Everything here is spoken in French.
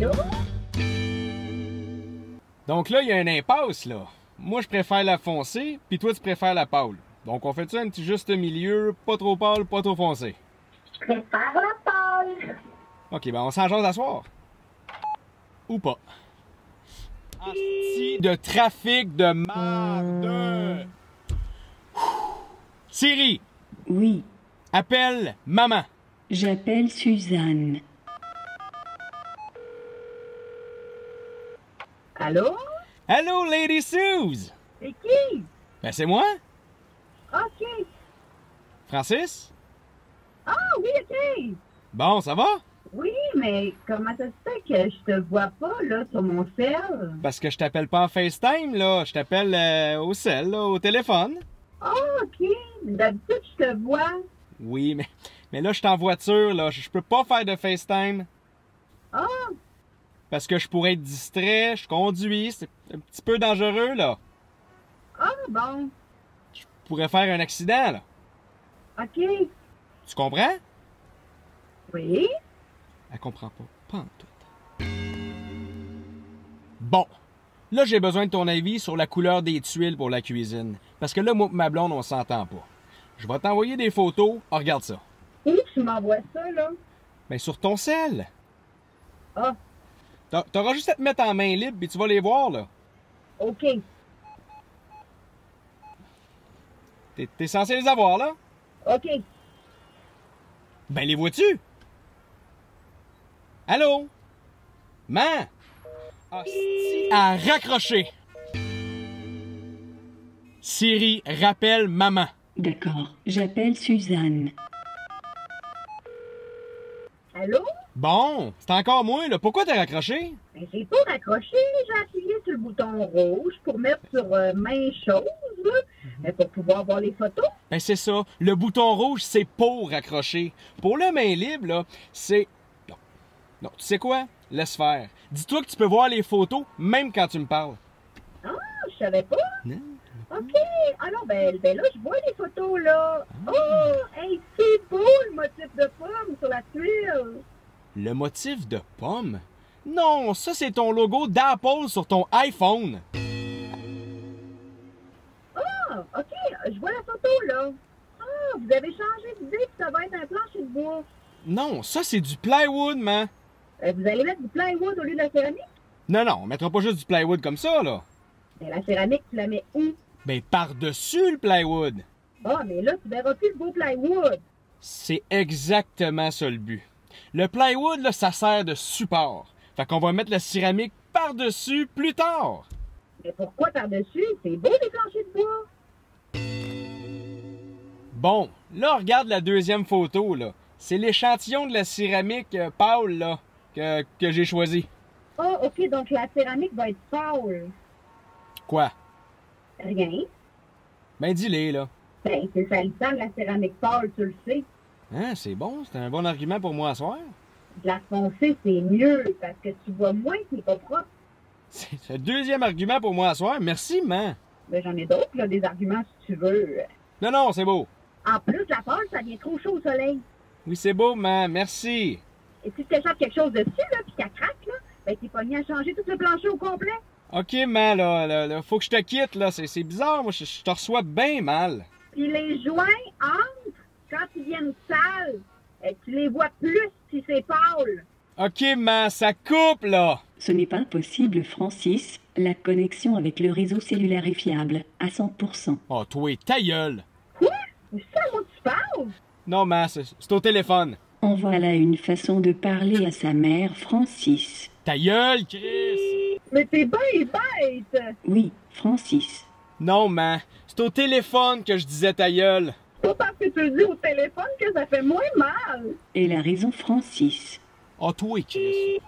Allô? Donc là, il y a un impasse, là. Moi, je préfère la foncée, puis toi, tu préfères la pâle. Donc, on fait-tu un petit juste milieu, pas trop pâle, pas trop foncé? Je préfère la pâle. OK, ben on s'en jase à soir. Ou pas. Asti de trafic de merde. Siri, Oui, appelle maman. j'appelle Suzanne. Allô? Allô, Lady Suze? C'est qui? Ben, c'est moi, OK. Francis? Ah oui, OK. Bon, ça va? Oui, mais comment ça se fait que je te vois pas, là, sur mon cell? Parce que je t'appelle pas en FaceTime, là. Je t'appelle euh, au cell, là, au téléphone. Ah, OK. D'habitude, je te vois. Oui, mais, mais là, je suis en voiture, là. Je je peux pas faire de FaceTime. Ah, Parce que je pourrais être distrait, je conduis, c'est un petit peu dangereux, là. ah, bon. Je pourrais faire un accident, là. OK. Tu comprends? Oui. Elle comprend pas. Pas en tout. Bon. Là, j'ai besoin de ton avis sur la couleur des tuiles pour la cuisine. Parce que là, moi et ma blonde, on s'entend pas. Je vais t'envoyer des photos. Oh, regarde ça. Où tu m'envoies ça, là? Ben, sur ton sel. Ah, T'auras juste à te mettre en main libre et tu vas les voir, là. OK. T'es t'es censé les avoir, là? OK. Ben, les vois-tu? Allô? Man! Hostie, à raccrocher! Siri, rappelle maman. D'accord, j'appelle Suzanne. Allô? Bon, c'est encore moi, là. Pourquoi t'as raccroché? Ben, j'ai pas raccroché. J'ai appuyé sur le bouton rouge pour mettre sur euh, main chose, là, mais pour pouvoir voir les photos. Ben, c'est ça. Le bouton rouge, c'est pour raccrocher. Pour le main libre, là, c'est. Non. Non, tu sais quoi? Laisse faire. Dis-toi que tu peux voir les photos même quand tu me parles. Ah, je savais pas. Non. OK. Ah non, ben, ben là, je vois les photos, là. Ah. Oh, hey, c'est beau le motif la tuile. Le motif de pomme? Non, ça c'est ton logo d'Apple sur ton iPhone. Ah, OK. Je vois la photo, là. Ah, vous avez changé d'idée que ça va être un plancher de bois. Non, ça c'est du plywood, man. Euh, vous allez mettre du plywood au lieu de la céramique? Non, non, on mettra pas juste du plywood comme ça, là. Ben, la céramique, tu la mets où? Ben, par-dessus le plywood. Ah, mais là, tu verras plus le beau plywood. C'est exactement ça le but. Le plywood, là, ça sert de support. Fait qu'on va mettre la céramique par-dessus plus tard. Mais pourquoi par-dessus? C'est beau, les planchers de bois. Bon, là, regarde la deuxième photo, là. C'est l'échantillon de la céramique euh, pâle, là, que, que j'ai choisi. Ah, OK, donc la céramique va être pâle. Quoi? Rien. Ben, dis-les, là. Ben, c'est salissant, la céramique pâle, tu le sais. Hein, c'est bon, c'est un bon argument pour moi à soir. De la foncée, c'est mieux, parce que tu vois moins que c'est pas propre. C'est le deuxième argument pour moi à soir. Merci, man. Ben, j'en ai d'autres, là, des arguments, si tu veux. Non, non, c'est beau. En plus, la pâle, ça vient trop chaud au soleil. Oui, c'est beau, man. Merci. Et si tu t'échappes quelque chose dessus, là, puis qu'elle craque, là, ben, t'es pogné à changer tout le plancher au complet. OK, man, là, là, là, faut que je te quitte, là. C'est c'est bizarre, moi, je, je te reçois bien mal. Puis les joints entrent quand ils viennent sales. Et tu les vois plus si c'est pâle. OK, man, ça coupe, là. Ce n'est pas possible, Francis. La connexion avec le réseau cellulaire est fiable, à 100%. Oh, toi, ta gueule. Quoi? C'est ça, moi, tu parles? Non, man, c'est au téléphone. En voilà une façon de parler à sa mère, Francis. Ta gueule, Chris. Mais t'es bien bête! Oui, Francis. Non, man, c'est au téléphone que je disais ta gueule. Pas parce que tu le dis au téléphone que ça fait moins mal. Elle a raison, Francis. Oh, toi, Chris.